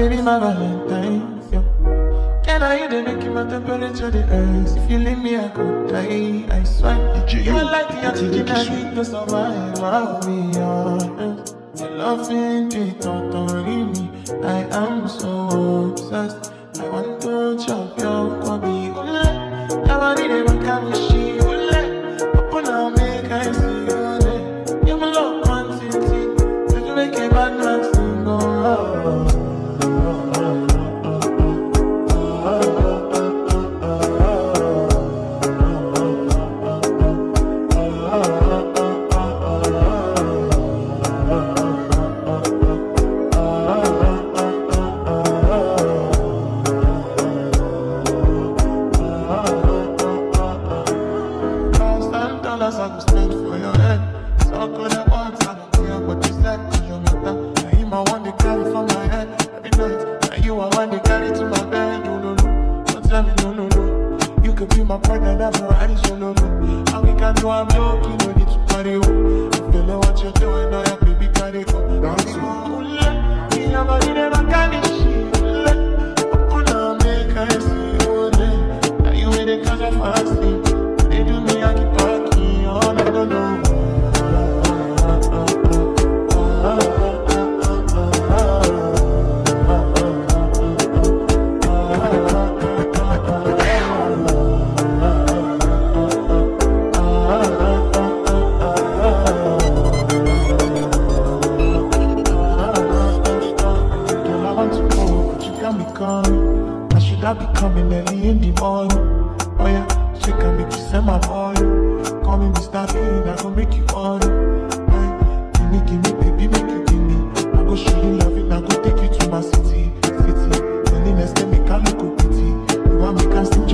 baby, my Valentine. Yeah. Can I hear the making my temperature the rise? If you leave me, I could die. I swear. DJ, you you- are like the oxygen I need to survive. I'll be honest. Oh. Your loving it don't one to my bed. No, no, no. Don't tell me no, no, no. You could be my partner, never ride solo. No. no. And we can do I'm you no need to party. Oh. I feel like what you're doing, oh yeah, baby, carry go. Dance. Me and body go, but you got me coming. I should have be coming early in the morning. Oh yeah, she can make you send my boy. Call me Mr. Bean, I gon' make you on. Hey, give me, give me, baby, make you give me. I go show you love it, I go take you to my city, city. Cleanliness, let me call you go pity. You want me stay